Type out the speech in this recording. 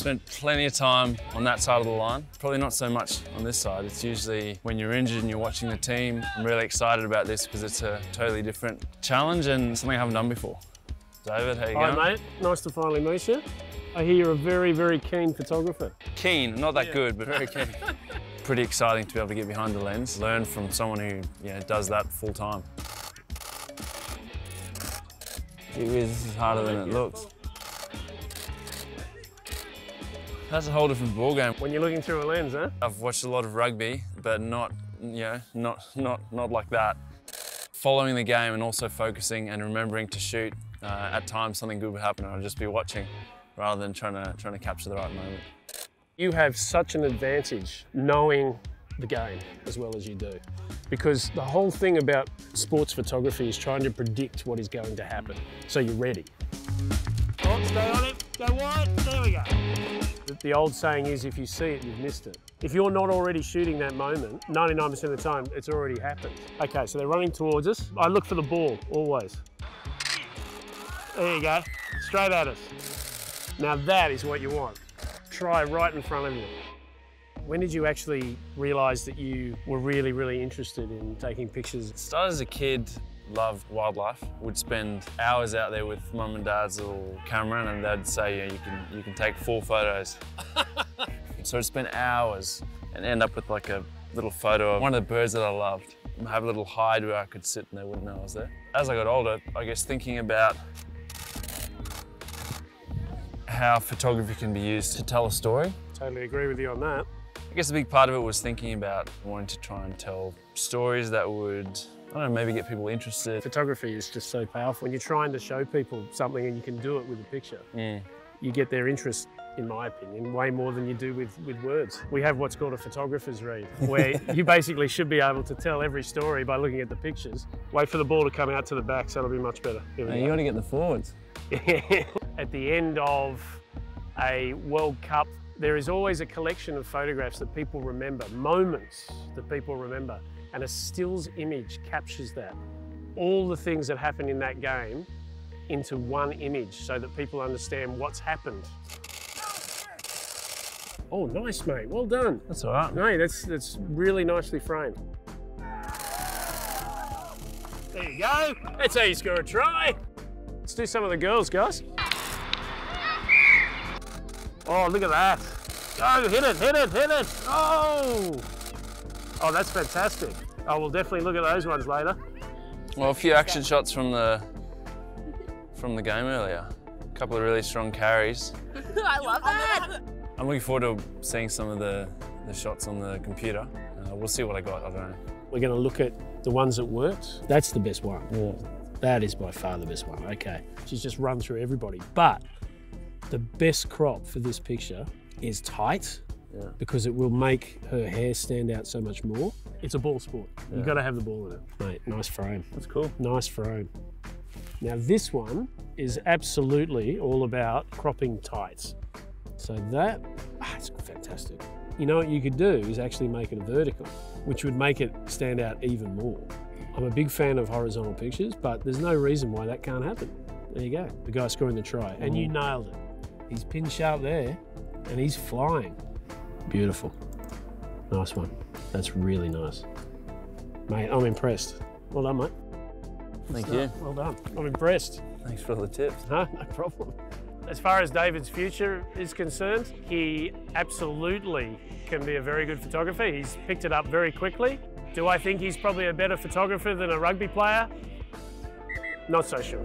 spent plenty of time on that side of the line. Probably not so much on this side. It's usually when you're injured and you're watching the team. I'm really excited about this because it's a totally different challenge and something I haven't done before. David, how you Hi, going? mate. Nice to finally meet you. I hear you're a very, very keen photographer. Keen, not that good, but very keen. Pretty exciting to be able to get behind the lens, learn from someone who you know, does that full time. This is harder than it looks. That's a whole different ballgame. When you're looking through a lens, huh? I've watched a lot of rugby, but not, you know, not, not, not like that. Following the game and also focusing and remembering to shoot. Uh, at times something good would happen and I'd just be watching rather than trying to, trying to capture the right moment. You have such an advantage knowing the game as well as you do. Because the whole thing about sports photography is trying to predict what is going to happen. So you're ready. Oh, stay on it. Go wide. There we go. The- The old saying is if you see it, you've missed it. If you're not already shooting that moment, 99% of the time, it's already happened. Okay, so they're running towards us. I look for the ball, always. There you go. Straight at us. Now that is what you want. Try right in front of you. When did you actually realise that you were really, really interested in taking pictures? Started as a kid, loved wildlife. Would spend hours out there with mum and dad's little camera, and they'd say, you, know, you can you can take four photos. so I'd spend hours and end up with like a little photo of one of the birds that I loved. Have a little hide where I could sit and they wouldn't know I was there. As I got older, I guess thinking about how photography can be used to tell a story. Totally agree with you on that. I guess a big part of it was thinking about wanting to try and tell stories that would, I don't know, maybe get people interested. Photography is just so powerful. When you're trying to show people something and you can do it with a picture, Mm. you get their interest, in my opinion, way more than you do with, with words. We have what's called a photographer's read, where you basically should be able to tell every story by looking at the pictures. Wait for the ball to come out to the back, so it'll be much better. You got to get the forwards. At the end of a World Cup, there is always a collection of photographs that people remember, moments that people remember, and a stills image captures that. All the things that happen in that game into one image so that people understand what's happened. Oh, nice, mate. Well done. That's all right. No, that's that's really nicely framed. There you go. That's how you score a try. Let's do some of the girls, guys. Oh, look at that. Oh, hit it, hit it, hit it. Oh. Oh, that's fantastic. Oh, we'll definitely look at those ones later. Well, a few action shots from the from the game earlier. A couple of really strong carries. I love that. I'm looking forward to seeing some of the, the shots on the computer. Uh, we'll see what I got. I don't know. We're going to look at the ones that worked. That's the best one. Yeah. That is by far the best one. Okay. She's just run through everybody. But the best crop for this picture is tight Yeah. because it will make her hair stand out so much more. It's a ball sport. You've got to have the ball in it. Mate, nice frame. That's cool. Nice frame. Now this one is absolutely all about cropping tights. So that, ah, it's fantastic. You know what you could do is actually make it a vertical, which would make it stand out even more. I'm a big fan of horizontal pictures, but there's no reason why that can't happen. There you go, the guy scoring the try, and you nailed it. He's pin sharp there, and he's flying. Beautiful. Nice one. That's really nice. Mate, I'm impressed. Well done, mate. Thank So, you. Well done. I'm impressed. Thanks for all the tips. No, no problem. As far as David's future is concerned, he absolutely can be a very good photographer. He's picked it up very quickly. Do I think he's probably a better photographer than a rugby player? Not so sure.